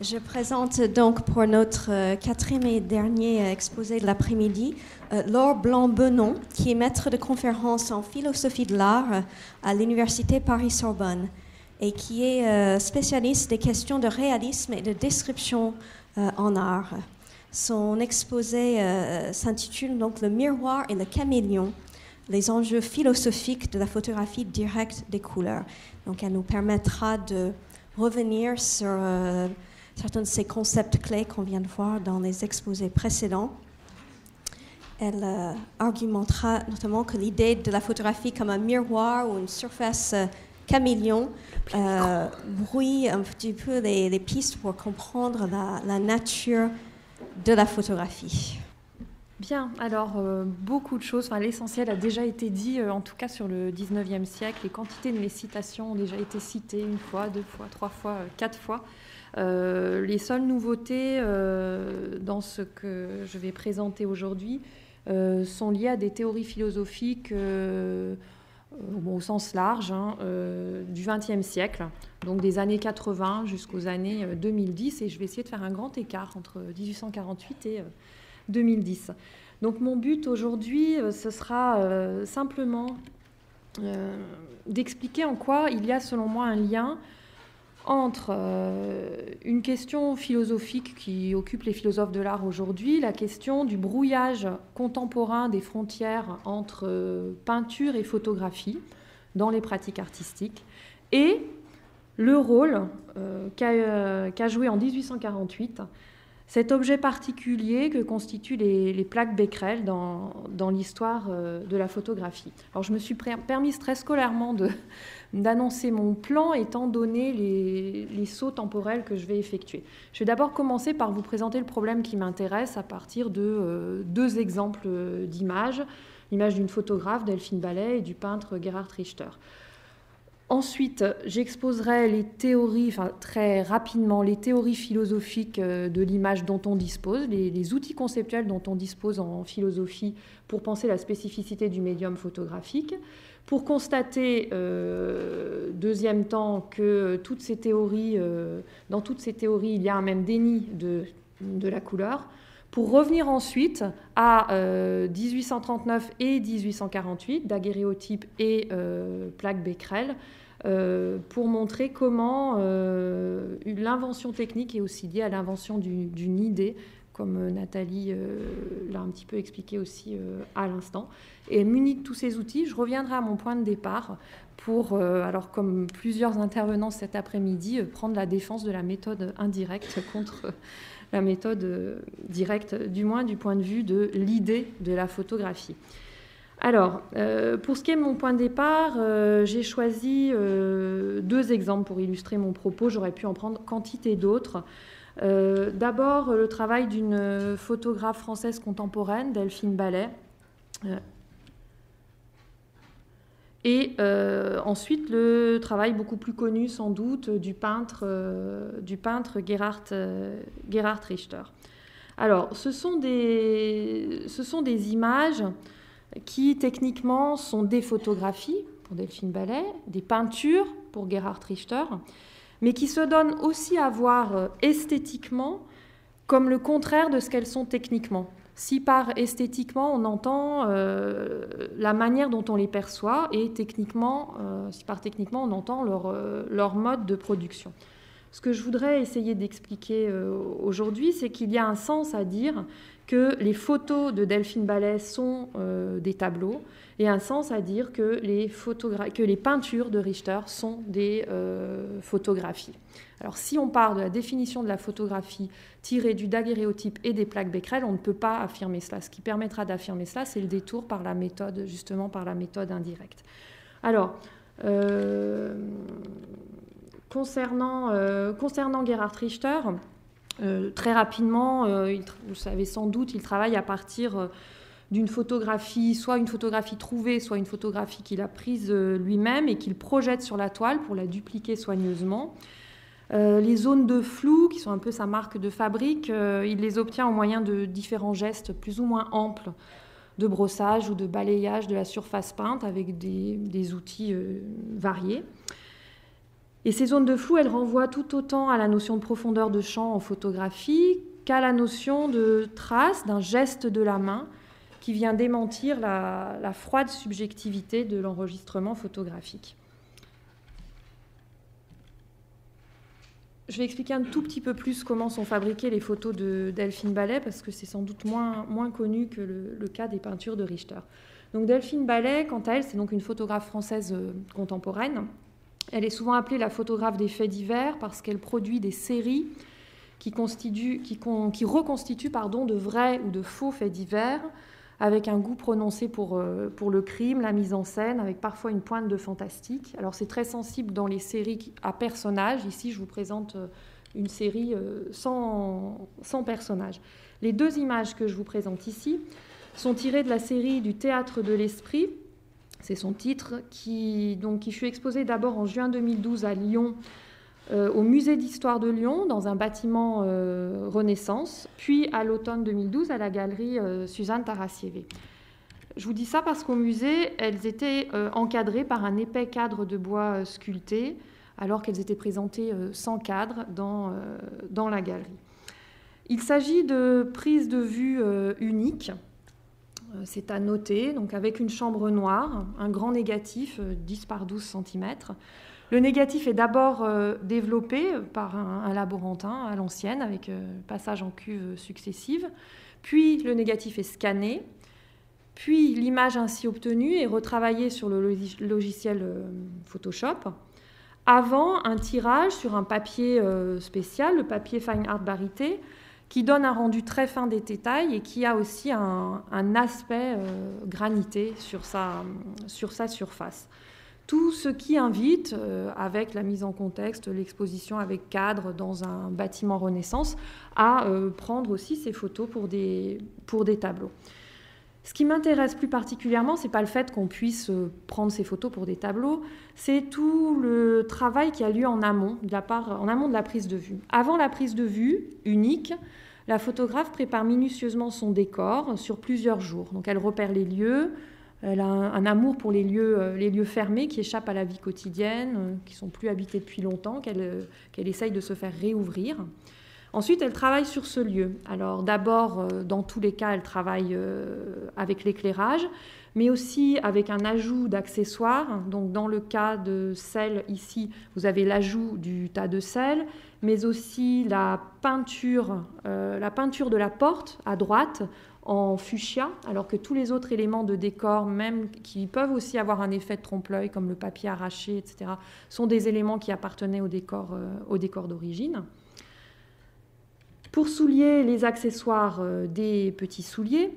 Je présente donc pour notre euh, quatrième et dernier euh, exposé de l'après-midi euh, Laure Blanc-Benon, qui est maître de conférence en philosophie de l'art à l'Université Paris-Sorbonne et qui est spécialiste des questions de réalisme et de description en art. Son exposé s'intitule donc Le miroir et le caméléon, les enjeux philosophiques de la photographie directe des couleurs. Donc elle nous permettra de revenir sur certains de ces concepts clés qu'on vient de voir dans les exposés précédents. Elle euh, argumentera notamment que l'idée de la photographie comme un miroir ou une surface euh, caméléon euh, brouille un petit peu les, pistes pour comprendre la, nature de la photographie. Bien, alors beaucoup de choses, enfin, l'essentiel a déjà été dit, en tout cas sur le 19e siècle. Les quantités de mes citations ont déjà été citées une fois, deux fois, trois fois, quatre fois. Euh, les seules nouveautés euh, dans ce que je vais présenter aujourd'hui euh, sont liées à des théories philosophiques au sens large hein, du XXe siècle, donc des années 80 jusqu'aux années 2010, et je vais essayer de faire un grand écart entre 1848 et 2010. Donc mon but aujourd'hui, ce sera simplement d'expliquer en quoi il y a selon moi un lien entre euh, une question philosophique qui occupe les philosophes de l'art aujourd'hui, la question du brouillage contemporain des frontières entre euh, peinture et photographie dans les pratiques artistiques, et le rôle euh, qu'a joué en 1848 cet objet particulier que constituent les, plaques Becquerel dans, l'histoire de la photographie. Alors je me suis permis très scolairement d'annoncer mon plan étant donné les, sauts temporels que je vais effectuer. Je vais d'abord commencer par vous présenter le problème qui m'intéresse à partir de euh, deux exemples d'images, l'image d'une photographe, Delphine Ballet, et du peintre Gerhard Richter. Ensuite, j'exposerai les théories, très rapidement, les théories philosophiques euh, de l'image dont on dispose, les, outils conceptuels dont on dispose en philosophie pour penser la spécificité du médium photographique pour constater, euh, deuxième temps, que toutes ces théories, euh, dans toutes ces théories, il y a un même déni de, la couleur, pour revenir ensuite à 1839 euh, et 1848, daguerréotype et plaque Becquerel, pour montrer comment l'invention technique est aussi liée à l'invention d'une idée comme euh, Nathalie euh, l'a un petit peu expliqué aussi euh, à l'instant. Et muni de tous ces outils, je reviendrai à mon point de départ pour, alors comme plusieurs intervenants cet après-midi, prendre la défense de la méthode indirecte contre la méthode directe, du moins du point de vue de l'idée de la photographie. Alors, pour ce qui est de mon point de départ, j'ai choisi deux exemples pour illustrer mon propos. J'aurais pu en prendre quantité d'autres. Euh, d'abord, le travail d'une photographe française contemporaine, Delphine Ballet. Euh, et euh, ensuite, le travail beaucoup plus connu, sans doute, du peintre, Gerhard, Gerhard, Richter. Alors, ce sont des images qui, techniquement, sont des photographies pour Delphine Ballet, des peintures pour Gerhard Richter, mais qui se donnent aussi à voir euh, esthétiquement comme le contraire de ce qu'elles sont techniquement. Si par esthétiquement on entend euh, la manière dont on les perçoit et techniquement, euh, si par techniquement on entend leur, leur, mode de production. Ce que je voudrais essayer d'expliquer aujourd'hui, c'est qu'il y a un sens à dire que les photos de Delphine Ballet sont des tableaux et un sens à dire que les, que les peintures de Richter sont des euh, photographies. Alors si on part de la définition de la photographie tirée du daguerréotype et des plaques Becquerel, on ne peut pas affirmer cela. Ce qui permettra d'affirmer cela, c'est le détour par la méthode, justement par la méthode indirecte. Alors, euh, concernant, euh, concernant Gerhard Richter, très rapidement, vous savez sans doute, il travaille à partir d'une photographie, soit une photographie trouvée, soit une photographie qu'il a prise euh, lui-même et qu'il projette sur la toile pour la dupliquer soigneusement. Euh, les zones de flou, qui sont un peu sa marque de fabrique, euh, il les obtient au moyen de différents gestes plus ou moins amples de brossage ou de balayage de la surface peinte avec des, outils variés. Et ces zones de flou, elles renvoient tout autant à la notion de profondeur de champ en photographie qu'à la notion de trace, d'un geste de la main, qui vient démentir la, froide subjectivité de l'enregistrement photographique. Je vais expliquer un tout petit peu plus comment sont fabriquées les photos de Delphine Ballet, parce que c'est sans doute moins, connu que le, cas des peintures de Richter. Donc Delphine Ballet, quant à elle, c'est donc une photographe française euh, contemporaine. Elle est souvent appelée la photographe des faits divers parce qu'elle produit des séries qui, qui, qui reconstituent pardon, de vrais ou de faux faits divers avec un goût prononcé pour, euh, pour le crime, la mise en scène, avec parfois une pointe de fantastique. Alors c'est très sensible dans les séries à personnages. Ici, je vous présente euh, une série euh, sans, sans personnages. Les deux images que je vous présente ici sont tirées de la série du Théâtre de l'Esprit. C'est son titre, qui, fut exposé d'abord en juin 2012 à Lyon euh, au musée d'histoire de Lyon, dans un bâtiment euh, Renaissance, puis à l'automne 2012 à la galerie euh, Suzanne Tarassiévé. Je vous dis ça parce qu'au musée, elles étaient encadrées par un épais cadre de bois sculpté, alors qu'elles étaient présentées sans cadre dans, dans la galerie. Il s'agit de prises de vue uniques, c'est à noter, donc avec une chambre noire, un grand négatif 10 par 12 cm, le négatif est d'abord euh, développé par un, laborantin à l'ancienne, avec euh, passage en cuve successive. Puis le négatif est scanné. Puis l'image ainsi obtenue est retravaillée sur le logiciel euh, Photoshop. Avant un tirage sur un papier spécial, le papier Fine Art Barité, qui donne un rendu très fin des détails et qui a aussi un, aspect granité sur sa surface tout ce qui invite, euh, avec la mise en contexte, l'exposition avec cadre dans un bâtiment Renaissance, à euh, prendre aussi ces photos pour des tableaux. Ce qui m'intéresse plus particulièrement, c'est pas le fait qu'on puisse euh, prendre ces photos pour des tableaux, c'est tout le travail qui a lieu en amont, de la part, en amont de la prise de vue. Avant la prise de vue unique, la photographe prépare minutieusement son décor sur plusieurs jours. Donc elle repère les lieux, elle a un, amour pour les lieux, euh, les lieux fermés qui échappent à la vie quotidienne, euh, qui sont plus habités depuis longtemps, qu'elle qu'elle essaye de se faire réouvrir. Ensuite, elle travaille sur ce lieu. Alors d'abord, dans tous les cas, elle travaille avec l'éclairage, mais aussi avec un ajout d'accessoires. Donc dans le cas de sel, ici, vous avez l'ajout du tas de sel, mais aussi la peinture, la peinture de la porte à droite en fuchsia, alors que tous les autres éléments de décor, même qui peuvent aussi avoir un effet de trompe-l'œil, comme le papier arraché, etc., sont des éléments qui appartenaient au décor, euh, au décor d'origine. Pour soulier les accessoires euh, des petits souliers,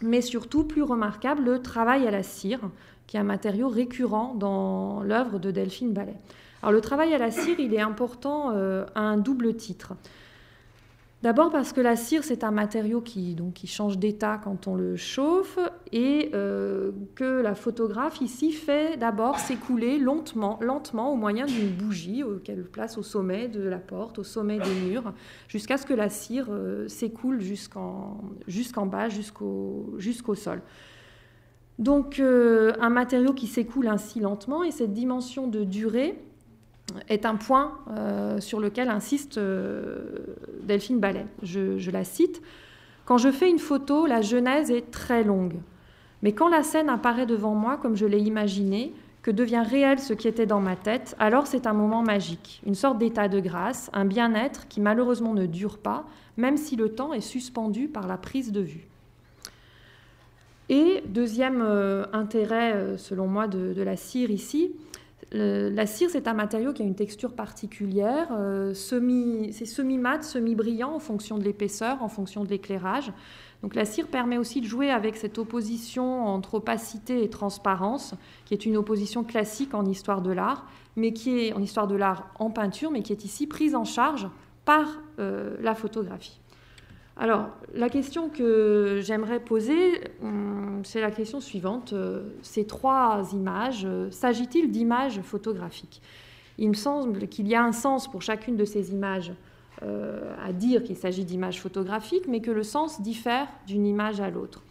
mais surtout, plus remarquable, le travail à la cire, qui est un matériau récurrent dans l'œuvre de Delphine Ballet. Alors le travail à la cire, il est important euh, à un double titre. D'abord parce que la cire, c'est un matériau qui, donc, change d'état quand on le chauffe et euh, que la photographe ici fait d'abord s'écouler lentement, au moyen d'une bougie qu'elle place au sommet de la porte, au sommet des murs, jusqu'à ce que la cire euh, s'écoule jusqu'en bas, jusqu'au jusqu'au sol. Donc euh, un matériau qui s'écoule ainsi lentement et cette dimension de durée est un point euh, sur lequel insiste euh, Delphine Ballet. Je, la cite. Quand je fais une photo, la genèse est très longue. Mais quand la scène apparaît devant moi comme je l'ai imaginé, que devient réel ce qui était dans ma tête, alors c'est un moment magique, une sorte d'état de grâce, un bien-être qui malheureusement ne dure pas, même si le temps est suspendu par la prise de vue. Et deuxième euh, intérêt, selon moi, de la cire ici, la cire, c'est un matériau qui a une texture particulière. Euh, c'est semi-mat, semi-brillant en fonction de l'épaisseur, en fonction de l'éclairage. Donc la cire permet aussi de jouer avec cette opposition entre opacité et transparence, qui est une opposition classique en histoire de l'art, mais qui est en histoire de l'art en peinture, mais qui est ici prise en charge par euh, la photographie. Alors, la question que j'aimerais poser, hum, c'est la question suivante. Euh, ces trois images, euh, s'agit-il d'images photographiques? Il me semble qu'il y a un sens pour chacune de ces images euh, à dire qu'il s'agit d'images photographiques, mais que le sens diffère d'une image à l'autre.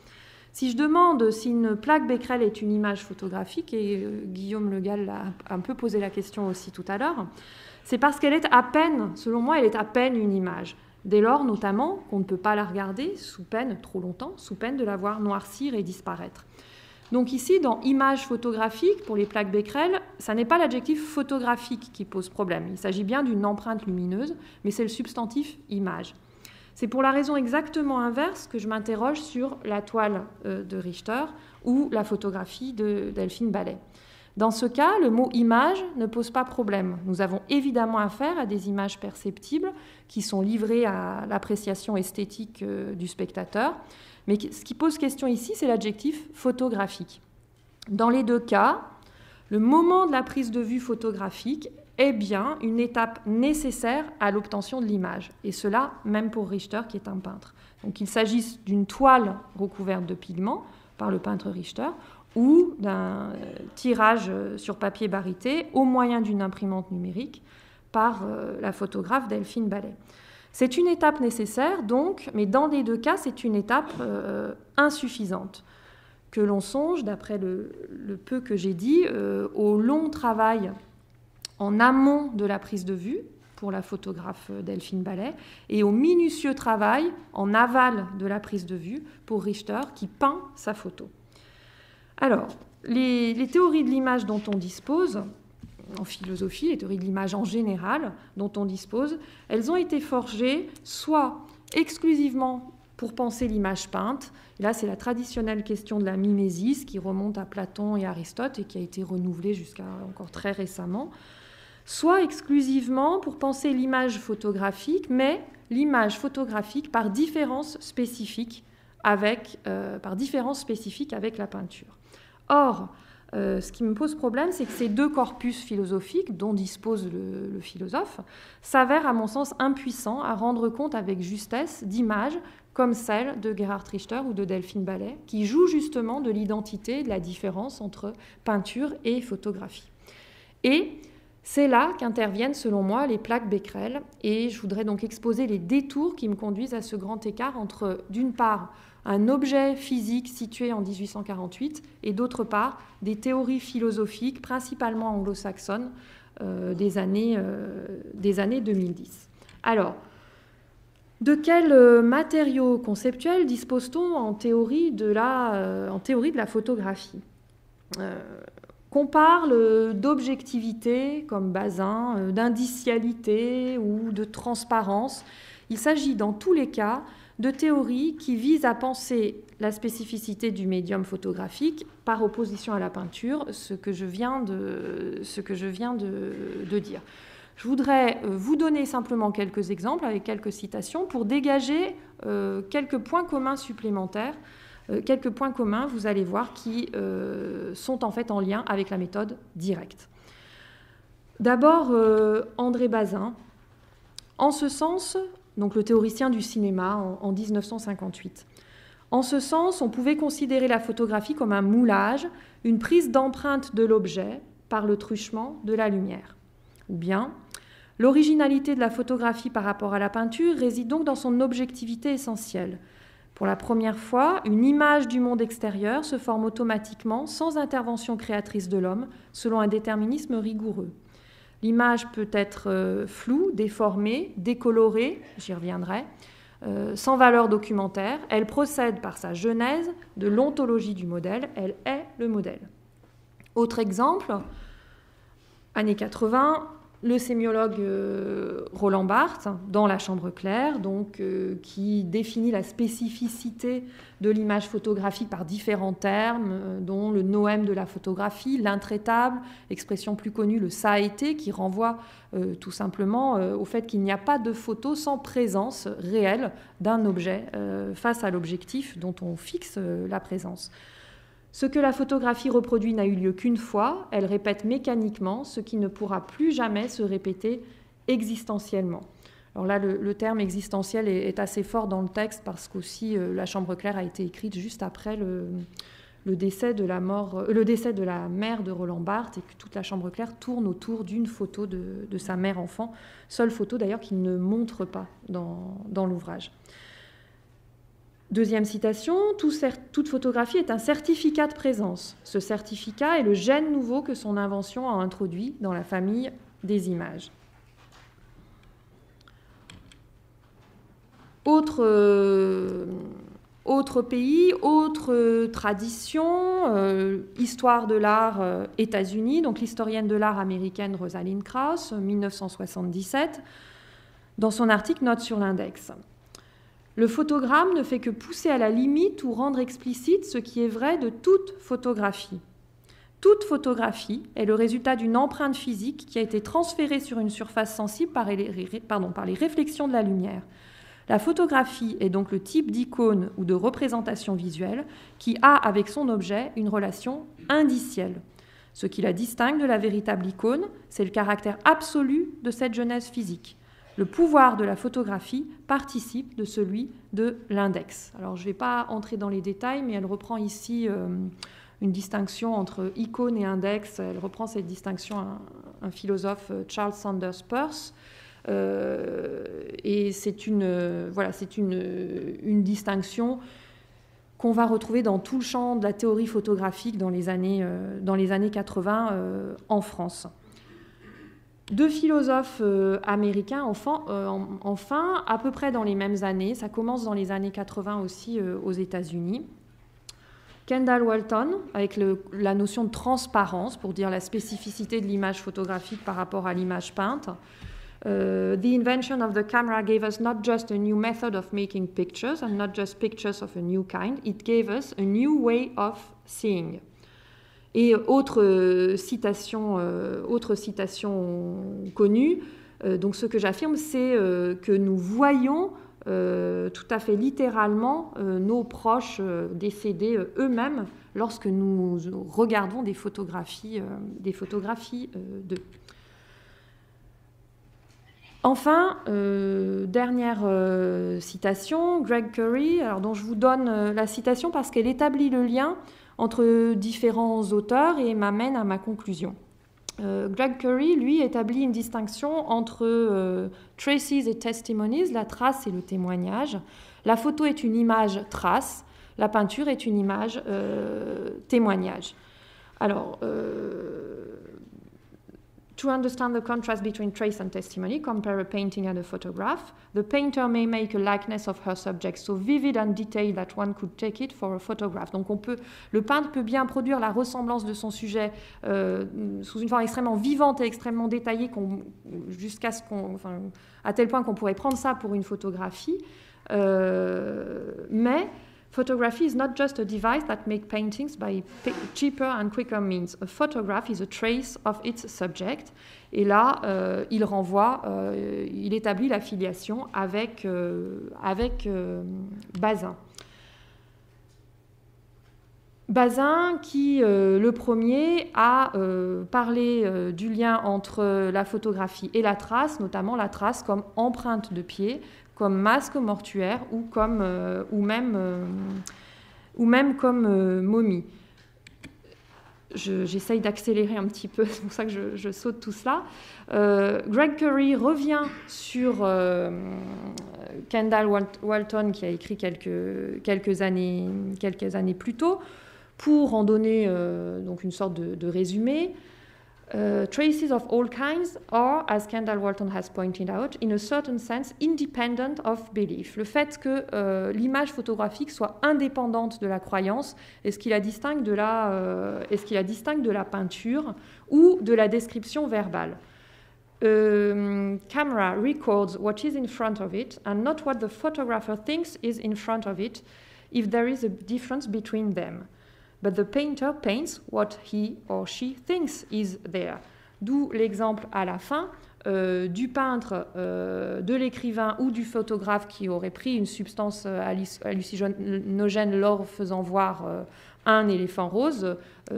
Si je demande si une plaque Becquerel est une image photographique, et Guillaume Le Gall a un peu posé la question aussi tout à l'heure, c'est parce qu'elle est à peine, selon moi, elle est à peine une image. Dès lors, notamment, qu'on ne peut pas la regarder sous peine, trop longtemps, sous peine de la voir noircir et disparaître. Donc ici, dans image photographique, pour les plaques Becquerel, ça n'est pas l'adjectif photographique qui pose problème. Il s'agit bien d'une empreinte lumineuse, mais c'est le substantif image. C'est pour la raison exactement inverse que je m'interroge sur la toile euh, de Richter ou la photographie de Delphine Ballet. Dans ce cas, le mot image ne pose pas problème. Nous avons évidemment affaire à des images perceptibles qui sont livrées à l'appréciation esthétique euh, du spectateur. Mais ce qui pose question ici, c'est l'adjectif photographique. Dans les deux cas, le moment de la prise de vue photographique est bien une étape nécessaire à l'obtention de l'image. Et cela même pour Richter, qui est un peintre. Donc qu'il s'agisse d'une toile recouverte de pigments par le peintre Richter, ou d'un tirage sur papier barité au moyen d'une imprimante numérique par euh, la photographe Delphine Ballet. C'est une étape nécessaire, donc, mais dans les deux cas, c'est une étape euh, insuffisante. Que l'on songe, d'après le, peu que j'ai dit, euh, au long travail en amont de la prise de vue pour la photographe Delphine Ballet et au minutieux travail en aval de la prise de vue pour Richter qui peint sa photo. Alors, les, théories de l'image dont on dispose, en philosophie, les théories de l'image en général dont on dispose, elles ont été forgées soit exclusivement pour penser l'image peinte. là, c'est la traditionnelle question de la mimésis qui remonte à Platon et Aristote et qui a été renouvelée jusqu'à encore très récemment. Soit exclusivement pour penser l'image photographique, mais l'image photographique spécifique euh, par différence spécifique avec la peinture. Or, euh, ce qui me pose problème, c'est que ces deux corpus philosophiques dont dispose le, philosophe s'avèrent, à mon sens, impuissants à rendre compte avec justesse d'images comme celle de Gerhard Richter ou de Delphine Ballet, qui jouent justement de l'identité, de la différence entre peinture et photographie. Et c'est là qu'interviennent, selon moi, les plaques Becquerel, et je voudrais donc exposer les détours qui me conduisent à ce grand écart entre, d'une part, un objet physique situé en 1848 et d'autre part des théories philosophiques principalement anglo-saxonnes euh, des, années, euh, des années 2010. Alors, de quels euh, matériaux conceptuels dispose-t-on en, théorie de la, en théorie de la photographie? Qu'on parle d'objectivité comme Bazin, d'indicialité ou de transparence, il s'agit dans tous les cas de théories qui visent à penser la spécificité du médium photographique par opposition à la peinture, ce que je viens de, dire. Je voudrais euh, vous donner simplement quelques exemples avec quelques citations pour dégager euh, quelques points communs supplémentaires, euh, quelques points communs, vous allez voir, qui sont en fait en lien avec la méthode directe. D'abord, André Bazin. En ce sens, donc le théoricien du cinéma en, 1958. En ce sens, on pouvait considérer la photographie comme un moulage, une prise d'empreinte de l'objet par le truchement de la lumière. Ou bien, l'originalité de la photographie par rapport à la peinture réside donc dans son objectivité essentielle. Pour la première fois, une image du monde extérieur se forme automatiquement sans intervention créatrice de l'homme, selon un déterminisme rigoureux. L'image peut être euh, floue, déformée, décolorée, j'y reviendrai, euh, sans valeur documentaire. Elle procède par sa genèse de l'ontologie du modèle. Elle est le modèle. Autre exemple, années 80, le sémiologue euh, Roland Barthes dans La Chambre claire, donc, euh, qui définit la spécificité de l'image photographique par différents termes, euh, dont le noème de la photographie, l'intraitable, expression plus connue, le ça a été, qui renvoie tout simplement au fait qu'il n'y a pas de photo sans présence réelle d'un objet face à l'objectif dont on fixe la présence. Ce que la photographie reproduit n'a eu lieu qu'une fois, elle répète mécaniquement ce qui ne pourra plus jamais se répéter existentiellement. Alors là, le, terme existentiel est, assez fort dans le texte parce qu'aussi euh, la Chambre claire a été écrite juste après le, décès de la mort, euh, le décès de la mère de Roland Barthes et que toute la Chambre claire tourne autour d'une photo de, sa mère enfant, seule photo d'ailleurs qu'il ne montre pas dans l'ouvrage. Deuxième citation, toute photographie est un certificat de présence. Ce certificat est le gène nouveau que son invention a introduit dans la famille des images. Autre, euh, autre pays, autre tradition, euh, histoire de l'art euh, États-Unis, donc l'historienne de l'art américaine Rosalind Krauss, 1977, dans son article Note sur l'index. Le photogramme ne fait que pousser à la limite ou rendre explicite ce qui est vrai de toute photographie. Toute photographie est le résultat d'une empreinte physique qui a été transférée sur une surface sensible par les, réflexions de la lumière. La photographie est donc le type d'icône ou de représentation visuelle qui a avec son objet une relation indicielle. Ce qui la distingue de la véritable icône, c'est le caractère absolu de cette genèse physique. Le pouvoir de la photographie participe de celui de l'index. Alors je ne vais pas entrer dans les détails, mais elle reprend ici euh, une distinction entre icône et index. Elle reprend cette distinction un, philosophe, euh, Charles Sanders Peirce. Euh, et c'est une, distinction qu'on va retrouver dans tout le champ de la théorie photographique dans les années, dans les années 80 en France. Deux philosophes euh, américains, euh, enfin, à peu près dans les mêmes années, ça commence dans les années 80 aussi euh, aux États-Unis. Kendall Walton, avec la notion de transparence, pour dire la spécificité de l'image photographique par rapport à l'image peinte. the invention of the camera gave us not just a new method of making pictures and not just pictures of a new kind, it gave us a new way of seeing. Et autre euh, citation, euh, autre citation connue, euh, donc ce que j'affirme, c'est que nous voyons tout à fait littéralement nos proches décédés eux-mêmes lorsque nous regardons des photographies, des photographies d'eux. Enfin, dernière citation, Greg Curry, alors dont je vous donne la citation parce qu'elle établit le lien entre différents auteurs et m'amène à ma conclusion. Euh, Greg Curry, lui, établit une distinction entre euh, traces et testimonies, la trace et le témoignage. La photo est une image trace, la peinture est une image euh, témoignage. Alors, To understand the contrast between trace and testimony, compare a painting and a photograph. The painter may make a likeness of her subject so vivid and detailed that one could take it for a photograph. Donc on peut, le peintre peut bien produire la ressemblance de son sujet euh, sous une forme extrêmement vivante et extrêmement détaillée, jusqu'à ce qu'on, à tel point qu'on pourrait prendre ça pour une photographie. Euh, mais Photography is not just a device that makes paintings by cheaper and quicker means. A photograph is a trace of its subject. Et là, euh, il renvoie, euh, il établit la filiation avec, euh, avec Bazin. Bazin qui, le premier, a parlé du lien entre la photographie et la trace, notamment la trace comme empreinte de pied, comme masque mortuaire ou, comme, euh, ou, même, euh, ou même comme euh, momie. J'essaye d'accélérer un petit peu, c'est pour ça que je, saute tout cela. Greg Curry revient sur Kendall Walton qui a écrit quelques, quelques, années, quelques années plus tôt pour en donner donc une sorte de résumé. Uh, traces of all kinds are, as Kendall Walton has pointed out, in a certain sense independent of belief. Le fait que euh, l'image photographique soit indépendante de la croyance est-ce qu'il la distingue de la, euh, est-ce qu'il la distingue de la peinture ou de la description verbale. Um, camera records what is in front of it and not what the photographer thinks is in front of it if there is a difference between them but the painter paints what he or she thinks is there. D'où l'exemple à la fin euh, du peintre, euh, de l'écrivain ou du photographe qui aurait pris une substance euh, hallucinogène lors faisant voir un éléphant rose.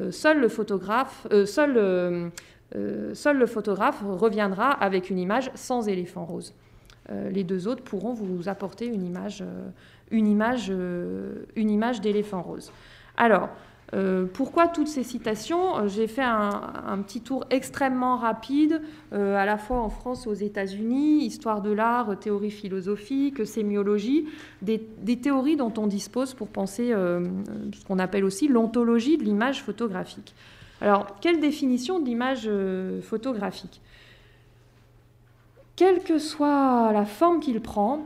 seul le photographe, seul, le photographe reviendra avec une image sans éléphant rose. les deux autres pourront vous apporter une image, une image, une image d'éléphant rose. Alors, Euh, pourquoi toutes ces citations? Euh, J'ai fait un, petit tour extrêmement rapide, euh, à la fois en France et aux États-Unis, histoire de l'art, théorie philosophique, sémiologie, des, théories dont on dispose pour penser ce qu'on appelle aussi l'ontologie de l'image photographique. Alors, quelle définition de l'image photographique? Quelle que soit la forme qu'il prend,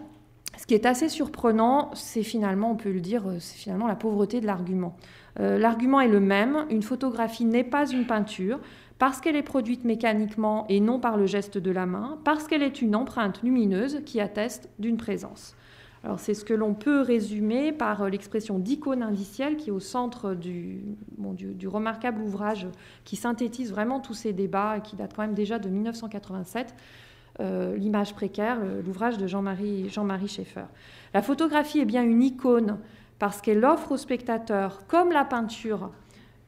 ce qui est assez surprenant, c'est finalement, on peut le dire, c'est finalement la pauvreté de l'argument. Euh, l'argument est le même, une photographie n'est pas une peinture parce qu'elle est produite mécaniquement et non par le geste de la main, parce qu'elle est une empreinte lumineuse qui atteste d'une présence. Alors c'est ce que l'on peut résumer par euh, l'expression d'icône indicielle qui est au centre du, du, remarquable ouvrage qui synthétise vraiment tous ces débats et qui date quand même déjà de 1987, euh, L'image précaire, l'ouvrage de Jean-Marie Jean Schaeffer. La photographie est bien une icône parce qu'elle offre au spectateur, comme la peinture,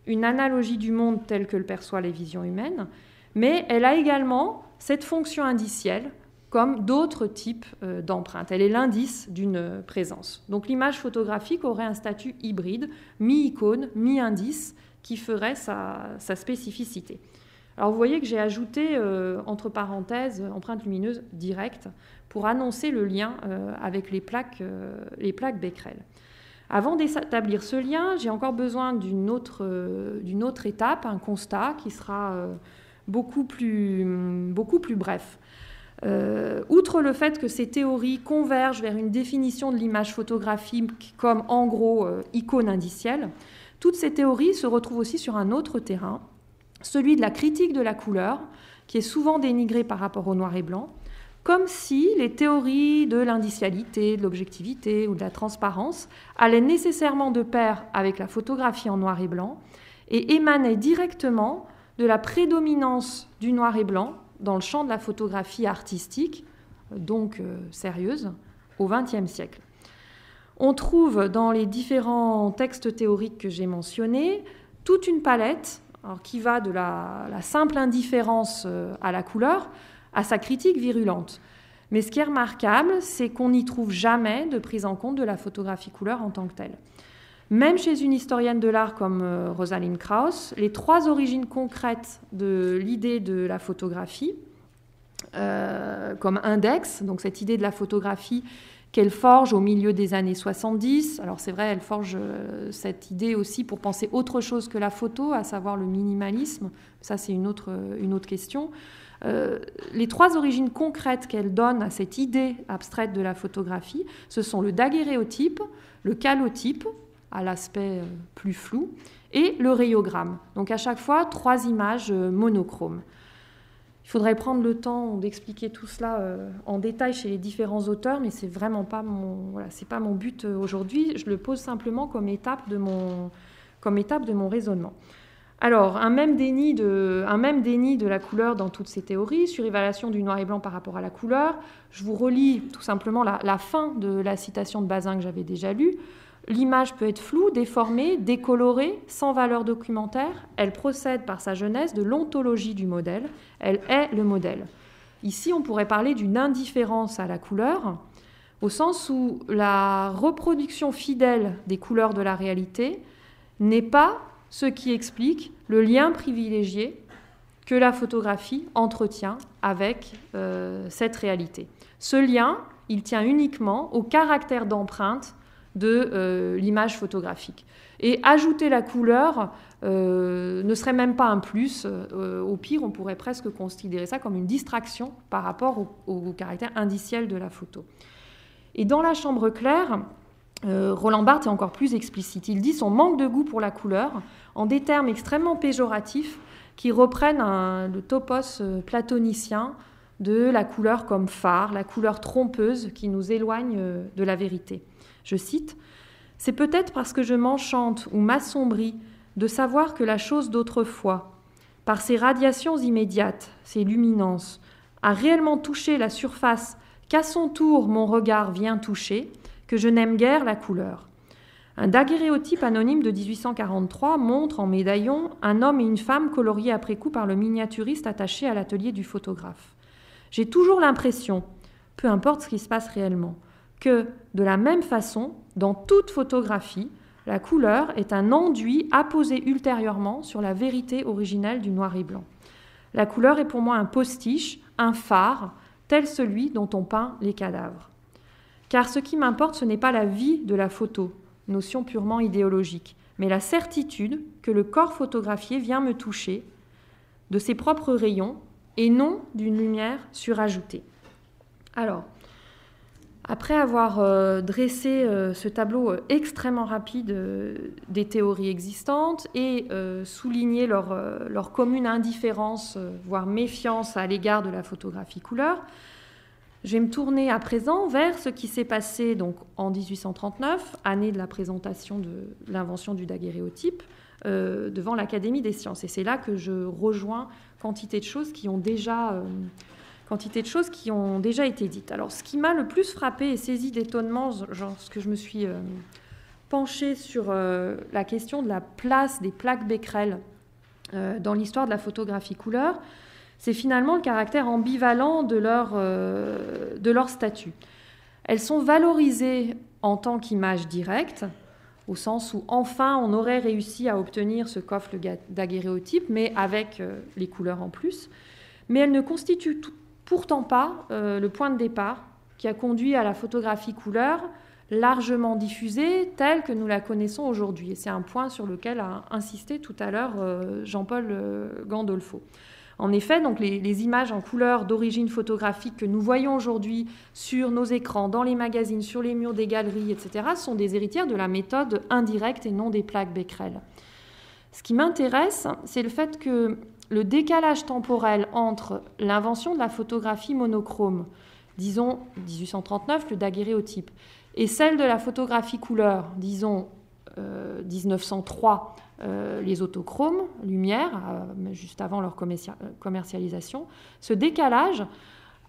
une analogie du monde tel que le perçoit les visions humaines, mais elle a également cette fonction indicielle comme d'autres types euh, d'empreintes. Elle est l'indice d'une présence. Donc l'image photographique aurait un statut hybride, mi-icône, mi-indice, qui ferait sa, spécificité. Alors vous voyez que j'ai ajouté, euh, entre parenthèses, empreinte lumineuse directe pour annoncer le lien euh, avec les plaques, les plaques Becquerel. Avant d'établir ce lien, j'ai encore besoin d'une autre, euh, étape, un constat qui sera euh, beaucoup, plus, beaucoup plus bref. Euh, outre le fait que ces théories convergent vers une définition de l'image photographique comme en gros icône indicielle, toutes ces théories se retrouvent aussi sur un autre terrain, celui de la critique de la couleur, qui est souvent dénigrée par rapport au noir et blanc, comme si les théories de l'indicialité, de l'objectivité ou de la transparence allaient nécessairement de pair avec la photographie en noir et blanc et émanaient directement de la prédominance du noir et blanc dans le champ de la photographie artistique, donc euh, sérieuse, au XXe siècle. On trouve dans les différents textes théoriques que j'ai mentionnés toute une palette qui va de la simple indifférence euh, à la couleur à sa critique virulente. Mais ce qui est remarquable, c'est qu'on n'y trouve jamais de prise en compte de la photographie couleur en tant que telle. Même chez une historienne de l'art comme euh, Rosalind Krauss, les trois origines concrètes de l'idée de la photographie, euh, comme index, donc cette idée de la photographie qu'elle forge au milieu des années 70. Alors c'est vrai, elle forge euh, cette idée aussi pour penser autre chose que la photo, à savoir le minimalisme. Ça, c'est une autre, une autre question. Euh, les trois origines concrètes qu'elle donne à cette idée abstraite de la photographie, ce sont le daguerréotype, le calotype, à l'aspect euh, plus flou, et le rayogramme. Donc à chaque fois, trois images euh, monochromes. Il faudrait prendre le temps d'expliquer tout cela en détail chez les différents auteurs, mais c'est vraiment pas mon, voilà, c'est pas mon but aujourd'hui. Je le pose simplement comme étape de mon, comme étape de mon raisonnement. Alors, un même, déni de, la couleur dans toutes ces théories, surévaluation du noir et blanc par rapport à la couleur. Je vous relis tout simplement la, fin de la citation de Bazin que j'avais déjà lue. L'image peut être floue, déformée, décolorée, sans valeur documentaire. Elle procède par sa jeunesse de l'ontologie du modèle. Elle est le modèle. Ici, on pourrait parler d'une indifférence à la couleur, au sens où la reproduction fidèle des couleurs de la réalité n'est pas ce qui explique le lien privilégié que la photographie entretient avec euh, cette réalité. Ce lien, il tient uniquement au caractère d'empreinte de euh, l'image photographique. Et ajouter la couleur euh, ne serait même pas un plus. au pire, on pourrait presque considérer ça comme une distraction par rapport au, au caractère indiciel de la photo. Et dans la chambre claire, Roland Barthes est encore plus explicite. Il dit son manque de goût pour la couleur en des termes extrêmement péjoratifs qui reprennent le topos euh, platonicien de la couleur comme phare, la couleur trompeuse qui nous éloigne euh, de la vérité. Je cite C'est peut-être parce que je m'enchante ou m'assombris de savoir que la chose d'autrefois, par ses radiations immédiates, ses luminances, a réellement touché la surface qu'à son tour mon regard vient toucher, que je n'aime guère la couleur. Un daguerréotype anonyme de 1843 montre en médaillon un homme et une femme coloriés après coup par le miniaturiste attaché à l'atelier du photographe. J'ai toujours l'impression, peu importe ce qui se passe réellement, que, de la même façon, dans toute photographie, La couleur est un enduit apposé ultérieurement sur la vérité originelle du noir et blanc. La couleur est pour moi un postiche, un phare, tel celui dont on peint les cadavres. Car ce qui m'importe, ce n'est pas la vie de la photo, notion purement idéologique, mais la certitude que le corps photographié vient me toucher de ses propres rayons et non d'une lumière surajoutée. Alors, après avoir euh, dressé euh, ce tableau euh, extrêmement rapide des théories existantes et souligné leur, leur, commune indifférence, voire méfiance à l'égard de la photographie couleur, je vais me tourner à présent vers ce qui s'est passé donc en 1839, année de la présentation de l'invention du daguerréotype, devant l'Académie des sciences. Et c'est là que je rejoins quantité de choses qui ont déjà quantité de choses qui ont déjà été dites. Alors, ce qui m'a le plus frappé et saisi d'étonnement lorsque je me suis euh, penchée sur euh, la question de la place des plaques Becquerel euh, dans l'histoire de la photographie couleur, c'est finalement le caractère ambivalent de leur, de leur statut. Elles sont valorisées en tant qu'image directe, au sens où enfin on aurait réussi à obtenir ce coffre daguerréotype, mais avec les couleurs en plus. Mais elles ne constituent pourtant pas euh, le point de départ qui a conduit à la photographie couleur largement diffusée telle que nous la connaissons aujourd'hui. Et c'est un point sur lequel a insisté tout à l'heure euh, Jean-Paul euh, Gandolfo. En effet, donc les, images en couleur d'origine photographique que nous voyons aujourd'hui sur nos écrans, dans les magazines, sur les murs des galeries, etc., sont des héritières de la méthode indirecte et non des plaques Becquerel. Ce qui m'intéresse, c'est le fait que le décalage temporel entre l'invention de la photographie monochrome, disons 1839, le daguerréotype, et celle de la photographie couleur, disons 1903, euh, euh, les autochromes, lumière, euh, juste avant leur commercialisation, ce décalage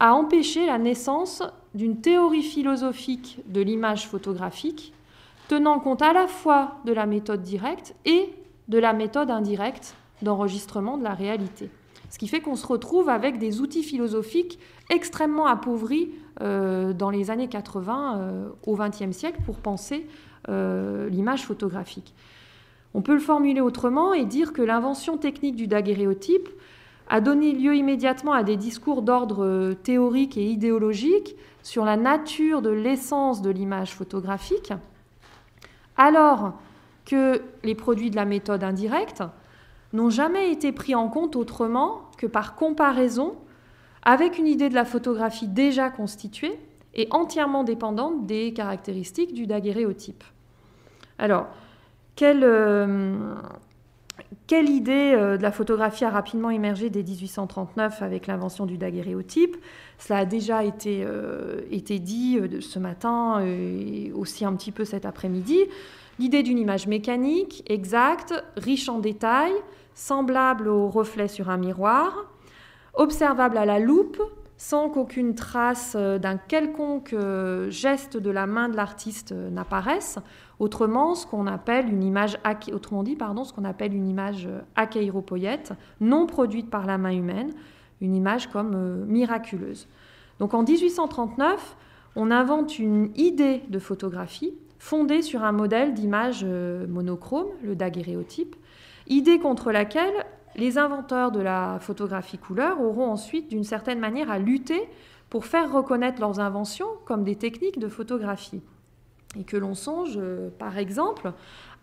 a empêché la naissance d'une théorie philosophique de l'image photographique tenant compte à la fois de la méthode directe et de la méthode indirecte d'enregistrement de la réalité. Ce qui fait qu'on se retrouve avec des outils philosophiques extrêmement appauvris euh, dans les années 80 euh, au XXe siècle pour penser euh, l'image photographique. On peut le formuler autrement et dire que l'invention technique du daguerréotype a donné lieu immédiatement à des discours d'ordre théorique et idéologique sur la nature de l'essence de l'image photographique, alors que les produits de la méthode indirecte n'ont jamais été pris en compte autrement que par comparaison avec une idée de la photographie déjà constituée et entièrement dépendante des caractéristiques du daguerréotype. Alors, quelle, euh, quelle idée euh, de la photographie a rapidement émergé dès 1839 avec l'invention du daguerréotype? Cela a déjà été, euh, été dit ce matin et aussi un petit peu cet après-midi. L'idée d'une image mécanique, exacte, riche en détails, semblable au reflet sur un miroir, observable à la loupe, sans qu'aucune trace d'un quelconque geste de la main de l'artiste n'apparaisse. Autrement, ce qu'on appelle une image, autrement dit, pardon, ce qu'on appelle une image achéropoïète, non produite par la main humaine, une image comme miraculeuse. Donc en 1839, on invente une idée de photographie fondée sur un modèle d'image monochrome, le daguerréotype, idée contre laquelle les inventeurs de la photographie couleur auront ensuite d'une certaine manière à lutter pour faire reconnaître leurs inventions comme des techniques de photographie. Et que l'on songe, euh, par exemple,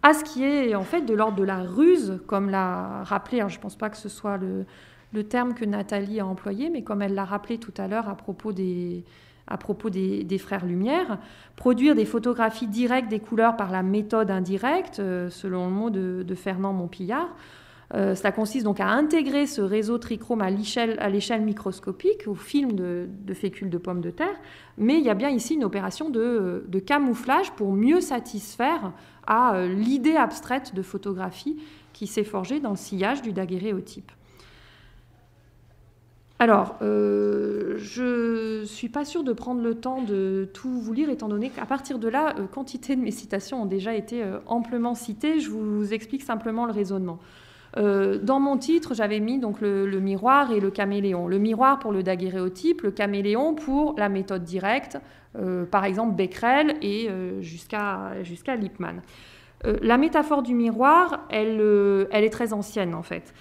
à ce qui est en fait de l'ordre de la ruse, comme l'a rappelé, je ne pense pas que ce soit le, terme que Nathalie a employé, mais comme elle l'a rappelé tout à l'heure à propos des, frères Lumière, produire des photographies directes des couleurs par la méthode indirecte, euh, selon le mot de, Fernand Montpillard. Euh, cela consiste donc à intégrer ce réseau trichrome à l'échelle microscopique, au film de, fécule de pommes de terre, mais il y a bien ici une opération de, de camouflage pour mieux satisfaire à euh, l'idée abstraite de photographie qui s'est forgée dans le sillage du daguerréotype. Alors, euh, je ne suis pas sûre de prendre le temps de tout vous lire, étant donné qu'à partir de là, quantité de mes citations ont déjà été amplement citées. Je vous explique simplement le raisonnement. Dans mon titre, j'avais mis donc le, miroir et le caméléon. Le miroir pour le daguerréotype, le caméléon pour la méthode directe, par exemple Becquerel et jusqu'à jusqu'à Lippmann. la métaphore du miroir, elle, elle, est très ancienne en fait.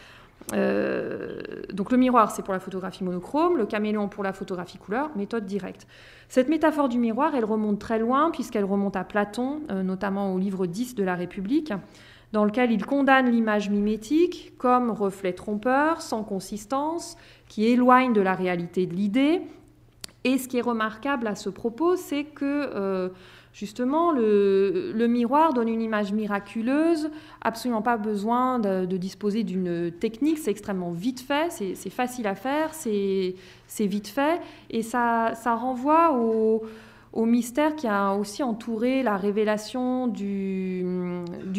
donc le miroir, c'est pour la photographie monochrome, le caméléon pour la photographie couleur, méthode directe. Cette métaphore du miroir, elle remonte très loin, puisqu'elle remonte à Platon, notamment au livre 10 de la République dans lequel il condamne l'image mimétique comme reflet trompeur, sans consistance, qui éloigne de la réalité de l'idée. Et ce qui est remarquable à ce propos, c'est que euh, justement le, miroir donne une image miraculeuse, absolument pas besoin de, disposer d'une technique, c'est extrêmement vite fait, c'est facile à faire, c'est vite fait, et ça, ça renvoie au au mystère qui a aussi entouré la révélation du,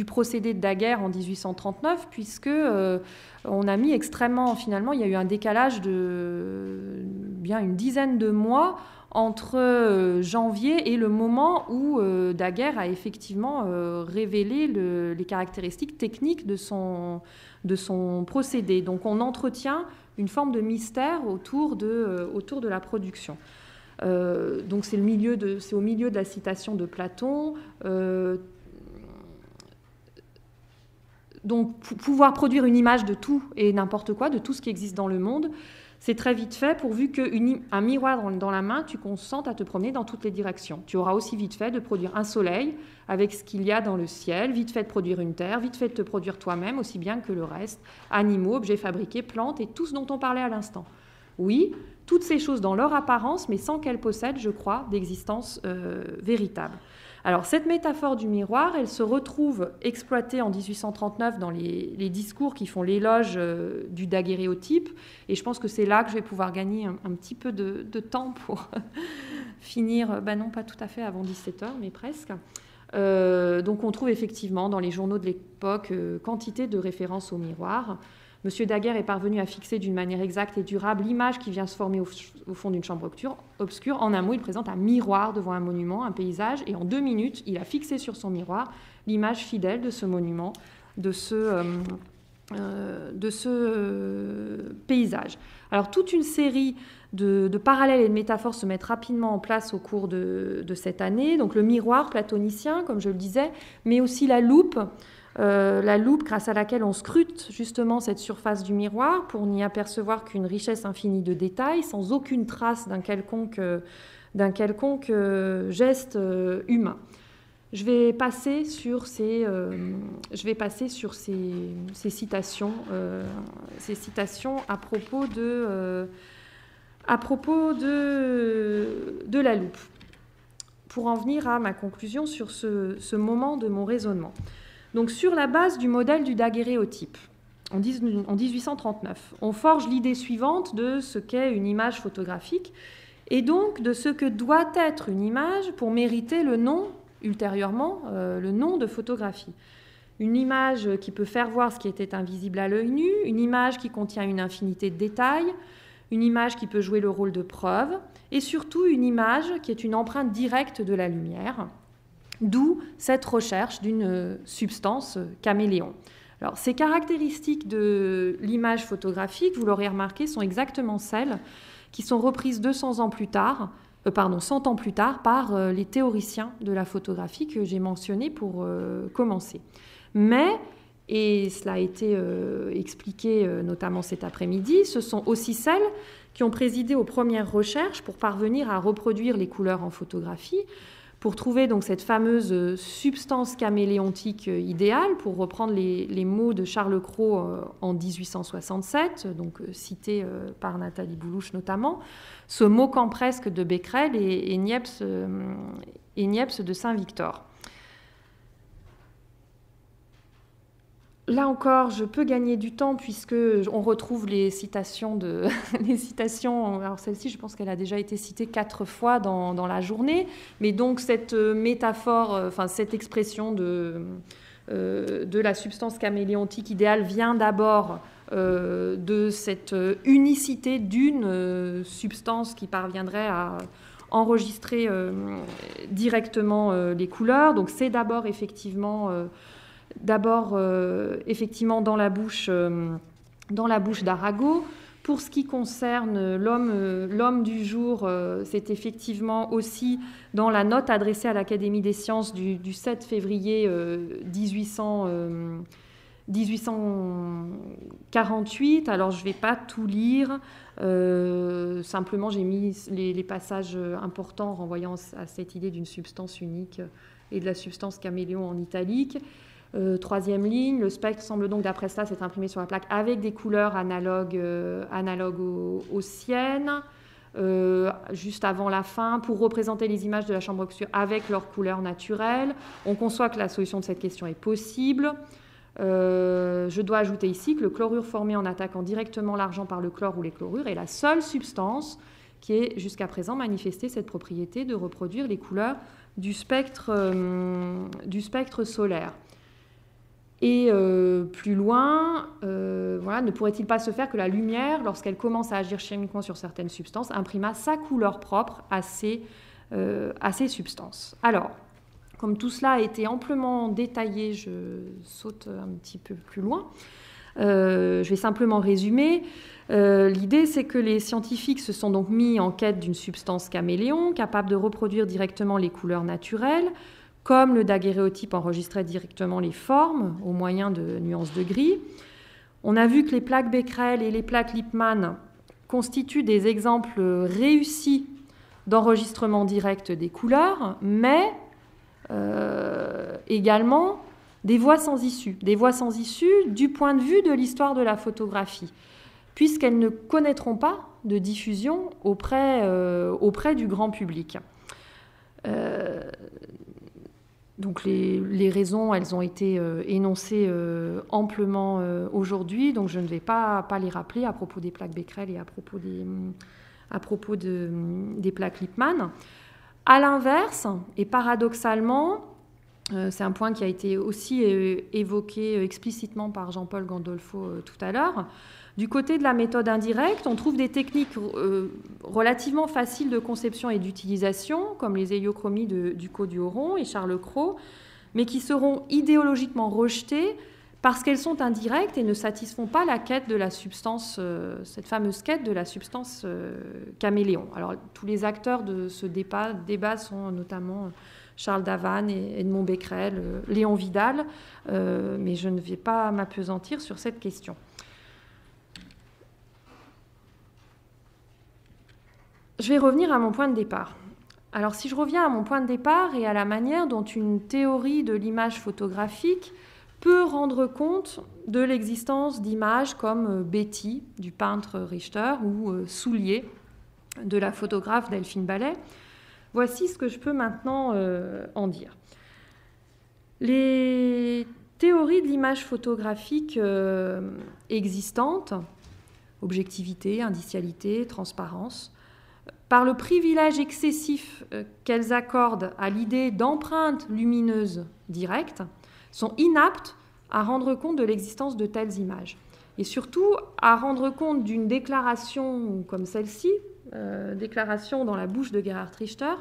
procédé de Daguerre en 1839, puisque euh, on a mis extrêmement, finalement, il y a eu un décalage de bien une dizaine de mois entre euh, janvier et le moment où euh, Daguerre a effectivement révélé les caractéristiques techniques de son, procédé. Donc on entretient une forme de mystère autour de la production. Euh, donc c'est, au milieu de la citation de Platon. Euh, donc pouvoir produire une image de tout et n'importe quoi, de tout ce qui existe dans le monde, c'est très vite fait pourvu qu'un miroir dans, la main, tu consentes à te promener dans toutes les directions. Tu auras aussi vite fait de produire un soleil avec ce qu'il y a dans le ciel, vite fait de produire une terre, vite fait de te produire toi-même aussi bien que le reste, animaux, objets fabriqués, plantes et tout ce dont on parlait à l'instant. Oui, toutes ces choses dans leur apparence, mais sans qu'elles possèdent, je crois, d'existence euh, véritable. Alors cette métaphore du miroir, elle se retrouve exploitée en 1839 dans les, discours qui font l'éloge euh, du daguerréotype, et je pense que c'est là que je vais pouvoir gagner un, petit peu de, temps pour finir, ben non pas tout à fait avant 17h, mais presque. Donc on trouve effectivement dans les journaux de l'époque quantité de références au miroir. Monsieur Daguerre est parvenu à fixer d'une manière exacte et durable l'image qui vient se former au, fond d'une chambre obscure. En un mot, il présente un miroir devant un monument, un paysage, et en deux minutes, il a fixé sur son miroir l'image fidèle de ce monument, de ce, euh, euh, de ce euh, paysage. Alors toute une série de, parallèles et de métaphores se mettent rapidement en place au cours de cette année. Donc le miroir platonicien, comme je le disais, mais aussi la loupe. Euh, la loupe grâce à laquelle on scrute justement cette surface du miroir pour n'y apercevoir qu'une richesse infinie de détails, sans aucune trace d'un quelconque, euh, euh, geste humain. Je vais passer sur ces, citations, à propos de, la loupe, pour en venir à ma conclusion sur ce moment de mon raisonnement. Donc sur la base du modèle du daguerréotype, en 1839, on forge l'idée suivante de ce qu'est une image photographique et donc de ce que doit être une image pour mériter le nom, ultérieurement, euh, le nom de photographie. Une image qui peut faire voir ce qui était invisible à l'œil nu, une image qui contient une infinité de détails, une image qui peut jouer le rôle de preuve, et surtout une image qui est une empreinte directe de la lumière, D'où cette recherche d'une euh, substance euh, caméléon. Alors, ces caractéristiques de l'image photographique, vous l'aurez remarqué, sont exactement celles qui sont reprises 200 ans plus tard, euh, pardon, 100 ans plus tard, par les théoriciens de la photographie que j'ai mentionnés pour commencer. Mais, et cela a été expliqué notamment cet après-midi, ce sont aussi celles qui ont présidé aux premières recherches pour parvenir à reproduire les couleurs en photographie, pour trouver donc cette fameuse euh, substance caméléontique euh, idéale, pour reprendre les, mots de Charles Cros euh, en 1867, donc cité par Nathalie Boulouche notamment, se moquant presque de Becquerel et, et de Saint-Victor. Là encore, je peux gagner du temps puisque on retrouve les citations. Alors celle-ci, je pense qu'elle a déjà été citée quatre fois dans, la journée. Mais donc cette euh, métaphore, euh, cette expression euh, de la substance caméléontique idéale vient d'abord de cette unicité d'une substance qui parviendrait à enregistrer directement les couleurs. Donc c'est d'abord effectivement D'abord, euh, effectivement, dans la bouche, euh, dans la bouche d'Arago, Pour ce qui concerne l'homme du jour, c'est effectivement aussi dans la note adressée à l'Académie des sciences du, du 7 février 1800. 1848, alors je ne vais pas tout lire, euh, simplement j'ai mis les, passages importants renvoyant à cette idée d'une substance unique et de la substance caméléon en italique. Euh, troisième ligne, le spectre semble donc d'après cela s'être imprimé sur la plaque avec des couleurs analogues, euh, analogues aux, siennes. juste avant la fin, pour représenter les images de la chambre obscure avec leurs couleurs naturelles. On conçoit que la solution de cette question est possible. Euh, je dois ajouter ici que le chlorure formé en attaquant directement l'argent par le chlore ou les chlorures est la seule substance qui ait jusqu'à présent manifesté cette propriété de reproduire les couleurs du spectre, euh, du spectre solaire. Et euh, plus loin, voilà, ne pourrait-il pas se faire que la lumière, lorsqu'elle commence à agir chimiquement sur certaines substances, imprima sa couleur propre à ces, ces substances? Alors, comme tout cela a été amplement détaillé, je saute un petit peu plus loin. Euh, je vais simplement résumer. Euh, l'idée, c'est que les scientifiques se sont donc mis en quête d'une substance caméléon capable de reproduire directement les couleurs naturelles, comme le daguerréotype enregistrait directement les formes au moyen de nuances de gris. On a vu que les plaques Becquerel et les plaques Lippmann constituent des exemples réussis d'enregistrement direct des couleurs, mais euh, également des voies sans issue, des voies sans issue du point de vue de l'histoire de la photographie, puisqu'elles ne connaîtront pas de diffusion auprès, euh, du grand public. Euh, donc les, raisons, elles ont été énoncées amplement aujourd'hui, donc je ne vais pas, pas les rappeler à propos des plaques Becquerel et à propos des, à propos de, des plaques Lippmann. À l'inverse, et paradoxalement, euh, c'est un point qui a été aussi euh, évoqué euh, explicitement par Jean-Paul Gandolfo tout à l'heure. Du côté de la méthode indirecte, on trouve des techniques relativement faciles de conception et d'utilisation, comme les héliochromies de Ducos du Horon et Charles Cros, mais qui seront idéologiquement rejetées parce qu'elles sont indirectes et ne satisfont pas la quête de la substance, euh, cette fameuse quête de la substance euh, caméléon. Alors tous les acteurs de ce débat, sont notamment Charles Davanne Edmond Becquerel, euh, Léon Vidal, mais je ne vais pas m'apesantir sur cette question. Je vais revenir à mon point de départ. Alors si je reviens à mon point de départ et à la manière dont une théorie de l'image photographique peut rendre compte de l'existence d'images comme euh, Betty du peintre Richter ou euh, Soulier de la photographe Delphine Ballet. Voici ce que je peux maintenant euh, en dire. Les théories de l'image photographique existantes, objectivité, indicialité, transparence, par le privilège excessif qu'elles accordent à l'idée d'empreinte lumineuse directe, sont inaptes à rendre compte de l'existence de telles images. Et surtout à rendre compte d'une déclaration comme celle-ci, euh, déclaration dans la bouche de Gerhard Richter,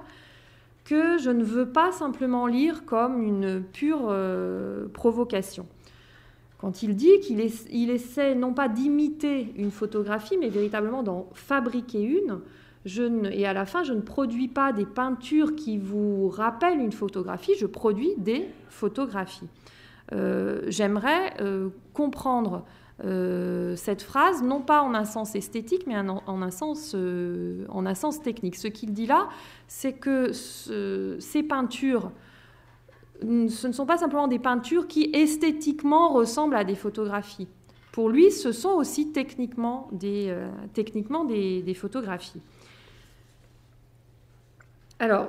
que je ne veux pas simplement lire comme une pure euh, provocation. Quand il dit qu'il il essaie non pas d'imiter une photographie, mais véritablement d'en fabriquer une, et à la fin, je ne produis pas des peintures qui vous rappellent une photographie, je produis des photographies. Euh, j'aimerais euh, comprendre euh, cette phrase, non pas en un sens esthétique, mais en, un, sens, technique. Ce qu'il dit là, c'est que ces peintures, ce ne sont pas simplement des peintures qui esthétiquement ressemblent à des photographies. Pour lui, ce sont aussi techniquement des photographies. Alors,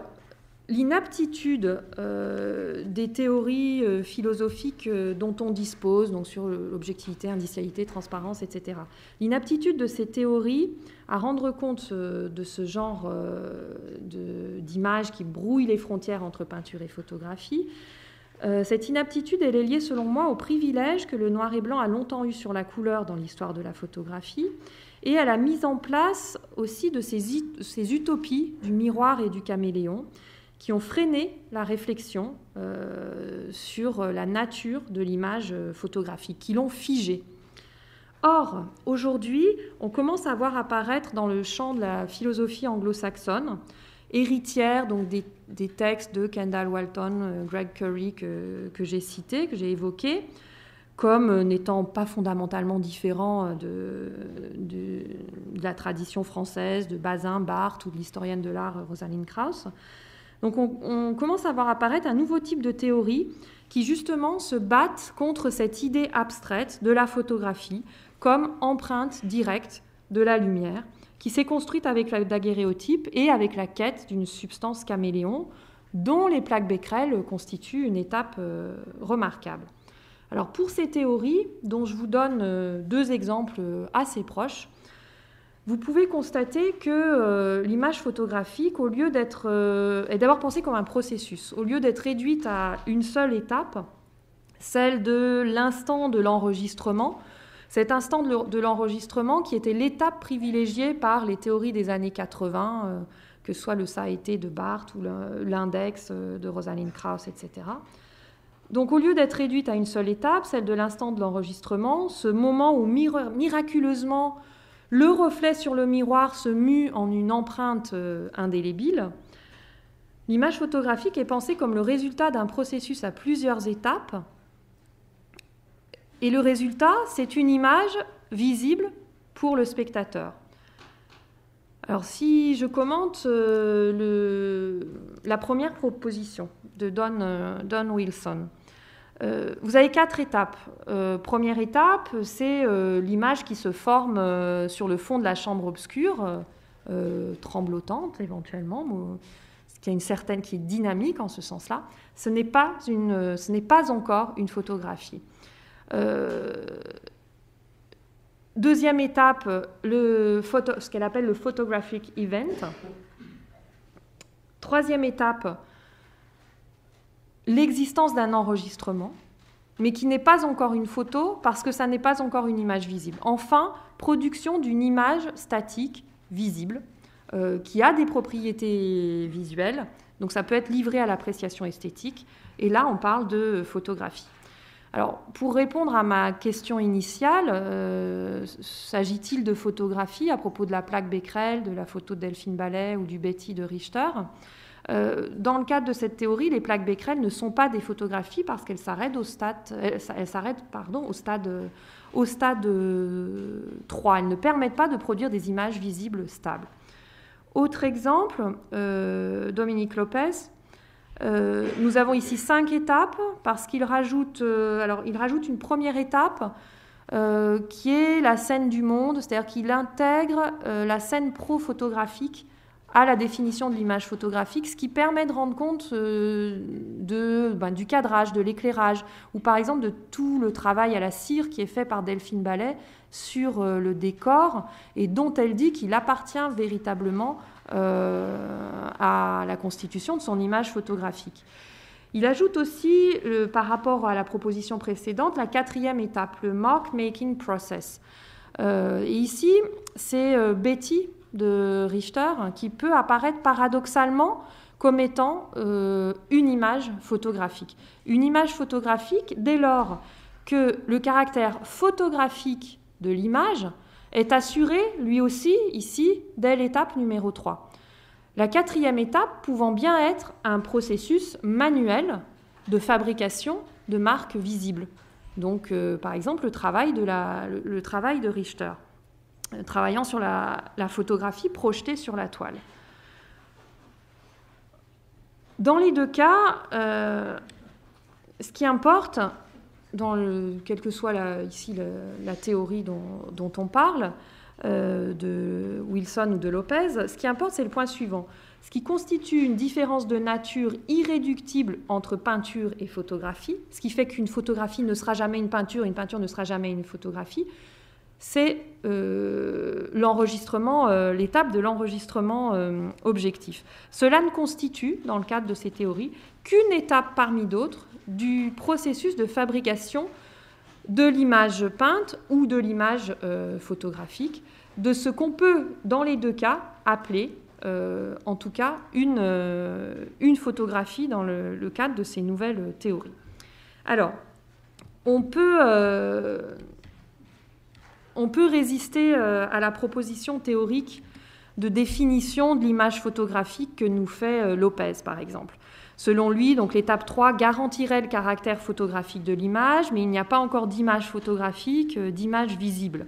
l'inaptitude euh, des théories euh, philosophiques euh, dont on dispose, donc sur l'objectivité, indicialité, transparence, etc. L'inaptitude de ces théories à rendre compte de ce genre d'images qui brouillent les frontières entre peinture et photographie, cette inaptitude, elle est liée selon moi au privilège que le noir et blanc a longtemps eu sur la couleur dans l'histoire de la photographie et à la mise en place aussi de ces, utopies du miroir et du caméléon qui ont freiné la réflexion euh, sur la nature de l'image photographique, qui l'ont figée. Or, aujourd'hui, on commence à voir apparaître dans le champ de la philosophie anglo-saxonne, héritière donc des, textes de Kendall Walton, euh, Greg Curry que, j'ai cités, que j'ai évoqués, comme n'étant pas fondamentalement différents de, la tradition française de Bazin, Barthes ou de l'historienne de l'art Rosalind Krauss. Donc on, commence à voir apparaître un nouveau type de théorie qui justement se battent contre cette idée abstraite de la photographie comme empreinte directe de la lumière, qui s'est construite avec la et avec la quête d'une substance caméléon, dont les plaques Becquerel constituent une étape euh, remarquable. Alors pour ces théories, dont je vous donne euh, deux exemples euh, assez proches, vous pouvez constater que l'image photographique, au lieu d'être, est d'abord pensée comme un processus, au lieu d'être réduite à une seule étape, celle de l'instant de l'enregistrement, cet instant de l'enregistrement qui était l'étape privilégiée par les théories des années 80, euh, que ce soit le ça a été de Barthes ou l'index euh, de Rosalind Krauss, etc. Donc au lieu d'être réduite à une seule étape, celle de l'instant de l'enregistrement, ce moment où miraculeusement le reflet sur le miroir se mue en une empreinte euh, indélébile, l'image photographique est pensée comme le résultat d'un processus à plusieurs étapes et le résultat, c'est une image visible pour le spectateur. Alors si je commente euh, la première proposition de Don, euh, Wilson, euh, vous avez quatre étapes. première étape, c'est l'image qui se forme sur le fond de la chambre obscure, tremblotante éventuellement, qui a une certaine qui est dynamique en ce sens-là. Ce n'est pas, ce n'est pas encore une photographie. Euh, deuxième étape, le ce qu'elle appelle le photographic event. Troisième étape, l'existence d'un enregistrement, mais qui n'est pas encore une photo parce que ça n'est pas encore une image visible. Enfin, production d'une image statique visible euh, qui a des propriétés visuelles. Donc ça peut être livré à l'appréciation esthétique. Et là, on parle de photographie. Alors, pour répondre à ma question initiale, euh, s'agit-il de photographie à propos de la plaque Becquerel, de la photo de Delphine Ballet ou du Betty de Richter? Dans le cadre de cette théorie, les plaques Becquerel ne sont pas des photographies parce qu'elles s'arrêtent au stade, elles s'arrêtent, pardon, au stade, au stade 3. Elles ne permettent pas de produire des images visibles stables. Autre exemple, euh, Dominique Lopez euh, nous avons ici cinq étapes parce qu'il rajoute, euh, alors il rajoute une première étape euh, qui est la scène du monde, c'est-à-dire qu'il intègre la scène pro-photographique à la définition de l'image photographique, ce qui permet de rendre compte de, ben, du cadrage, de l'éclairage, ou par exemple de tout le travail à la cire qui est fait par Delphine Ballet sur le décor et dont elle dit qu'il appartient véritablement euh, à la constitution de son image photographique. Il ajoute aussi, euh, par rapport à la proposition précédente, la quatrième étape, le mark-making process. Euh, ici, c'est Betty de Richter qui peut apparaître paradoxalement comme étant une image photographique. Une image photographique dès lors que le caractère photographique de l'image est assuré, lui aussi, ici, dès l'étape numéro 3. La quatrième étape pouvant bien être un processus manuel de fabrication de marques visibles. Donc, euh, par exemple, le travail de, Richter, euh, travaillant sur la, photographie projetée sur la toile. Dans les deux cas, euh, ce qui importe, quelle que soit la, ici la, théorie dont, on parle, euh, de Wilson ou de Lopez, ce qui importe, c'est le point suivant. Ce qui constitue une différence de nature irréductible entre peinture et photographie, ce qui fait qu'une photographie ne sera jamais une peinture, une peinture ne sera jamais une photographie, c'est euh, l'enregistrement, euh, l'étape de l'enregistrement objectif. Cela ne constitue, dans le cadre de ces théories, qu'une étape parmi d'autres du processus de fabrication de l'image peinte ou de l'image euh, photographique, de ce qu'on peut, dans les deux cas, appeler, euh, en tout cas, une, euh, une photographie dans le, cadre de ces nouvelles théories. Alors, on peut, on peut résister à la proposition théorique de définition de l'image photographique que nous fait Lopez, par exemple. Selon lui, donc l'étape 3 garantirait le caractère photographique de l'image, mais il n'y a pas encore d'image photographique, d'image visible.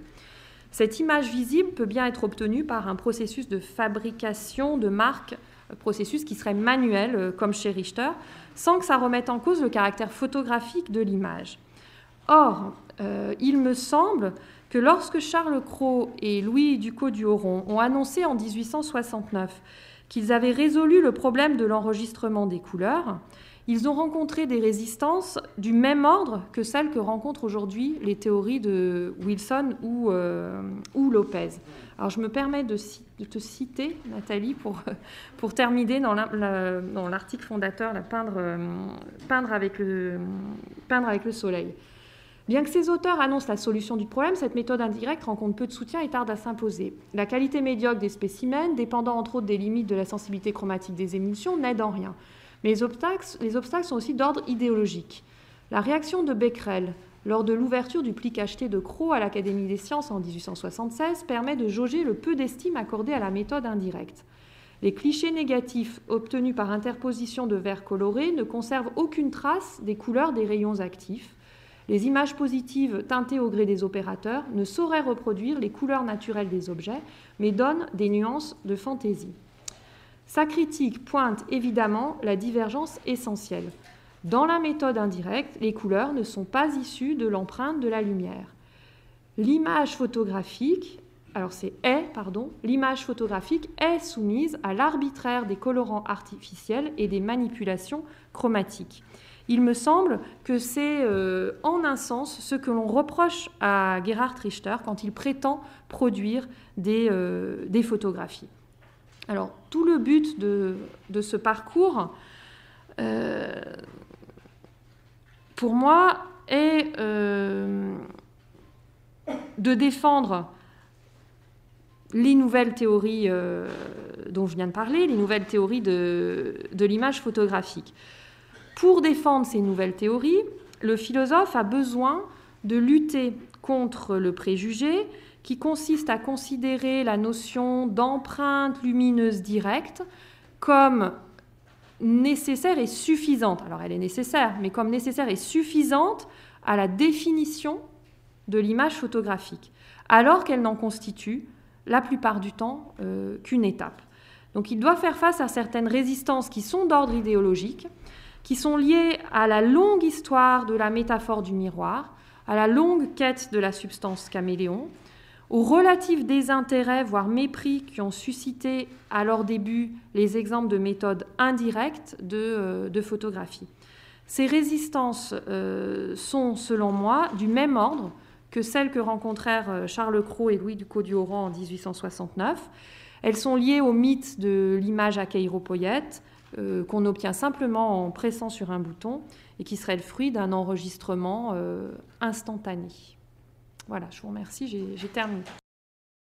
Cette image visible peut bien être obtenue par un processus de fabrication de marque, processus qui serait manuel, comme chez Richter, sans que ça remette en cause le caractère photographique de l'image. Or, euh, il me semble que lorsque Charles Cros et Louis Ducos du Horon ont annoncé en 1869 qu'ils avaient résolu le problème de l'enregistrement des couleurs, ils ont rencontré des résistances du même ordre que celles que rencontrent aujourd'hui les théories de Wilson ou, euh, Lopez. Alors je me permets de, te citer, Nathalie, pour, terminer dans l'article fondateur, la peindre, euh, avec le soleil. Bien que ces auteurs annoncent la solution du problème, cette méthode indirecte rencontre peu de soutien et tarde à s'imposer. La qualité médiocre des spécimens, dépendant entre autres des limites de la sensibilité chromatique des émulsions, n'aide en rien. Mais les obstacles, les obstacles sont aussi d'ordre idéologique. La réaction de Becquerel lors de l'ouverture du pli cacheté de Croix à l'Académie des sciences en 1876 permet de jauger le peu d'estime accordé à la méthode indirecte. Les clichés négatifs obtenus par interposition de verres colorés ne conservent aucune trace des couleurs des rayons actifs. Les images positives teintées au gré des opérateurs ne sauraient reproduire les couleurs naturelles des objets, mais donnent des nuances de fantaisie. Sa critique pointe évidemment la divergence essentielle. Dans la méthode indirecte, les couleurs ne sont pas issues de l'empreinte de la lumière. L'image photographique, alors c'est est, pardon, l'image photographique est soumise à l'arbitraire des colorants artificiels et des manipulations chromatiques. Il me semble que c'est euh, en un sens ce que l'on reproche à Gerhard Richter quand il prétend produire des, euh, photographies. Alors, tout le but de, ce parcours, euh, pour moi, est de défendre les nouvelles théories dont je viens de parler, les nouvelles théories de l'image photographique. Pour défendre ces nouvelles théories, le philosophe a besoin de lutter contre le préjugé qui consiste à considérer la notion d'empreinte lumineuse directe comme nécessaire et suffisante. Alors elle est nécessaire, mais comme nécessaire et suffisante à la définition de l'image photographique, alors qu'elle n'en constitue la plupart du temps euh, qu'une étape. Donc il doit faire face à certaines résistances qui sont d'ordre idéologique, qui sont liées à la longue histoire de la métaphore du miroir, à la longue quête de la substance caméléon, au relatif désintérêt, voire mépris qui ont suscité à leur début les exemples de méthodes indirectes de, euh, photographie. Ces résistances euh, sont, selon moi, du même ordre que celles que rencontrèrent euh, Charles Cros et Louis Ducos-du-Oran en 1869. Elles sont liées au mythe de l'image achéropoïète qu'on obtient simplement en pressant sur un bouton et qui serait le fruit d'un enregistrement instantané. Voilà, je vous remercie, j'ai terminé.